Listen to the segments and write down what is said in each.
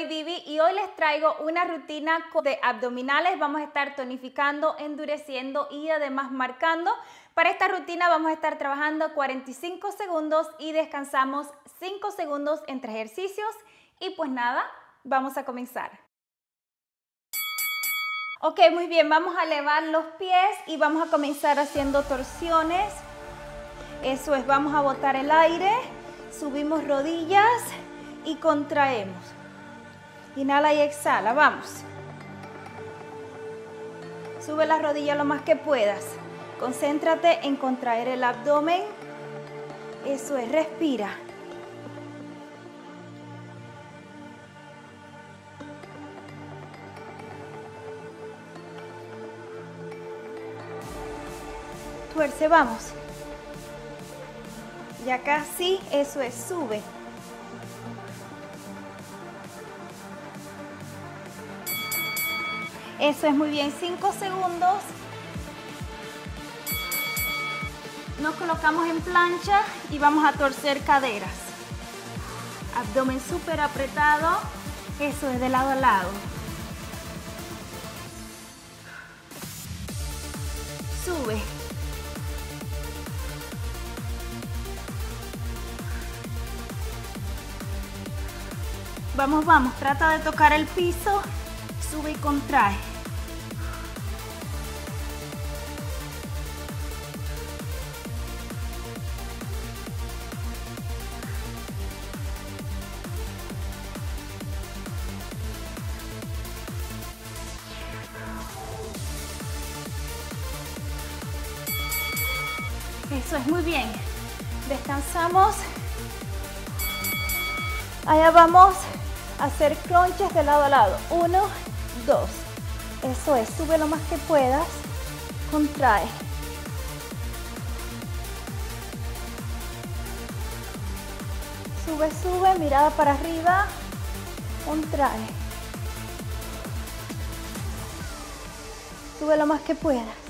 soy Vivi y hoy les traigo una rutina de abdominales. Vamos a estar tonificando, endureciendo y además marcando. Para esta rutina vamos a estar trabajando 45 segundos y descansamos 5 segundos entre ejercicios. Y pues nada, vamos a comenzar. Ok, muy bien, vamos a elevar los pies y vamos a comenzar haciendo torsiones. Eso es, vamos a botar el aire, subimos rodillas y contraemos. Inhala y exhala, vamos. Sube las rodillas lo más que puedas. Concéntrate en contraer el abdomen. Eso es, respira. Tuerce, vamos. Ya casi, eso es, sube. Eso es muy bien, 5 segundos. Nos colocamos en plancha y vamos a torcer caderas. Abdomen súper apretado. Eso es de lado a lado. Sube. Vamos, vamos, trata de tocar el piso, sube y contrae. Eso es muy bien. Descansamos. Allá vamos a hacer crunches de lado a lado. Uno, dos. Eso es. Sube lo más que puedas. Contrae. Sube, sube. Mirada para arriba. Contrae. Sube lo más que puedas.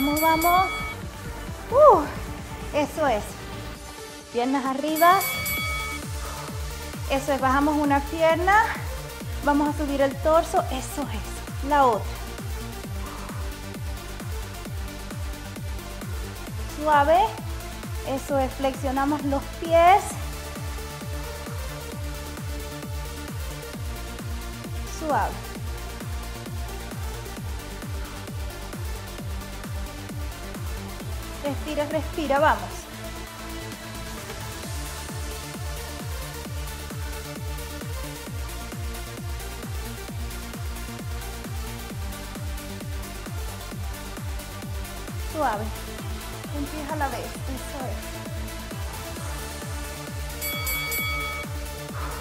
Vamos, vamos. Uh, eso es. Piernas arriba. Eso es, bajamos una pierna. Vamos a subir el torso. Eso es. La otra. Suave. Eso es, flexionamos los pies. Suave. Respira, respira, vamos. Suave. Empieza a la vez. Eso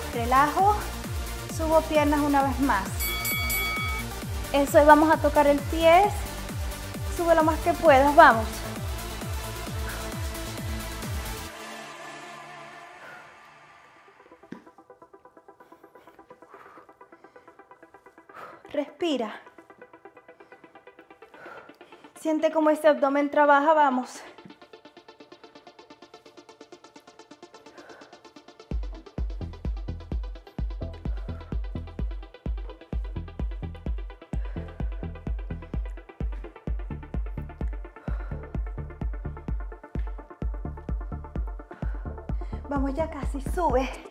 es. Relajo. Subo piernas una vez más. Eso es, vamos a tocar el pie. Sube lo más que puedas, vamos. Respira. Siente cómo este abdomen trabaja, vamos. Vamos ya casi, sube.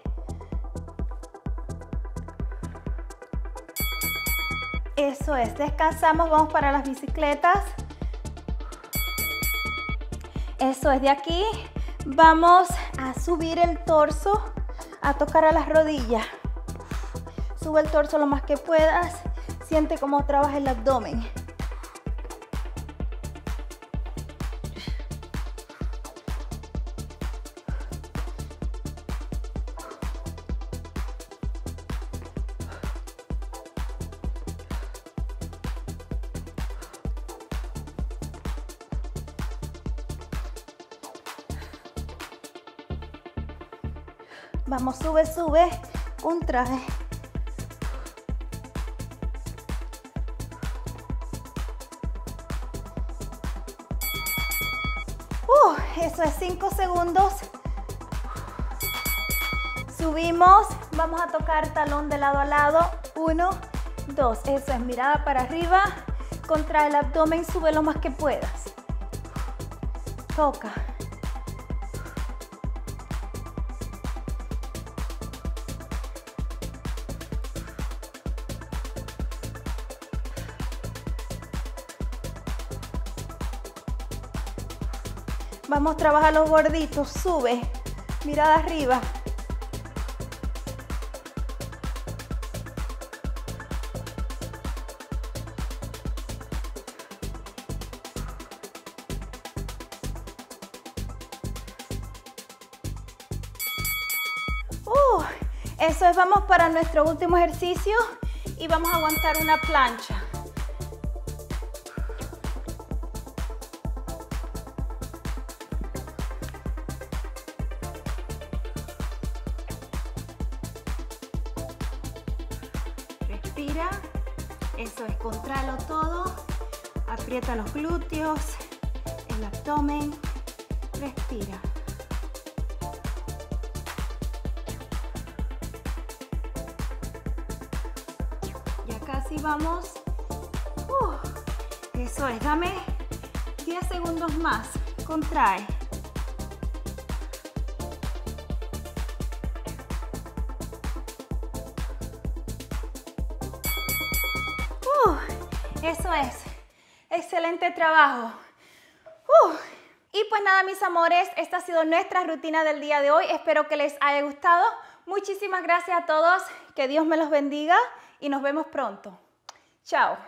Eso es, descansamos, vamos para las bicicletas. Eso es, de aquí vamos a subir el torso, a tocar a las rodillas. Sube el torso lo más que puedas, siente cómo trabaja el abdomen. Vamos, sube, sube, contrae. Uh, eso es 5 segundos. Subimos, vamos a tocar talón de lado a lado. Uno, dos, eso es mirada para arriba. Contrae el abdomen, sube lo más que puedas. Toca. Vamos a trabajar los gorditos, sube, mirada arriba. Uh, eso es, vamos para nuestro último ejercicio y vamos a aguantar una plancha. Eso es, contralo todo, aprieta los glúteos, el abdomen, respira. Casi vamos. Uh, eso es, dame 10 segundos más. Contrae. Eso es. Excelente trabajo. Y pues nada, mis amores, esta ha sido nuestra rutina del día de hoy. Espero que les haya gustado. Muchísimas gracias a todos. Que Dios me los bendiga y nos vemos pronto. Chao.